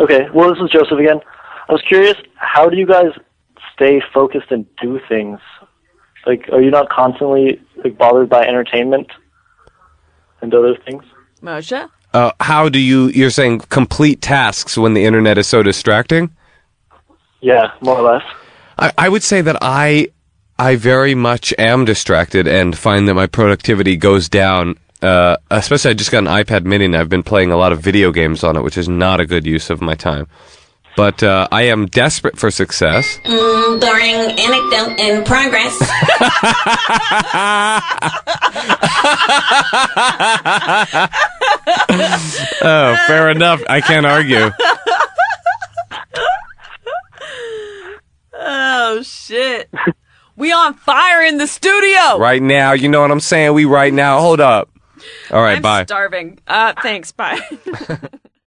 Okay, well, this is Joseph again. I was curious, how do you guys stay focused and do things? Like, are you not constantly like bothered by entertainment and other things? Moshe? Uh, how do you? You're saying complete tasks when the internet is so distracting. Yeah, more or less. I, I would say that I I very much am distracted and find that my productivity goes down. Uh, especially, I just got an iPad Mini and I've been playing a lot of video games on it, which is not a good use of my time. But uh, I am desperate for success. Mm, boring anecdote in progress. Oh, fair enough. I can't argue. Oh, shit. we on fire in the studio. Right now, you know what I'm saying? We right now. Hold up. All right, I'm bye. starving. Uh, thanks. Bye.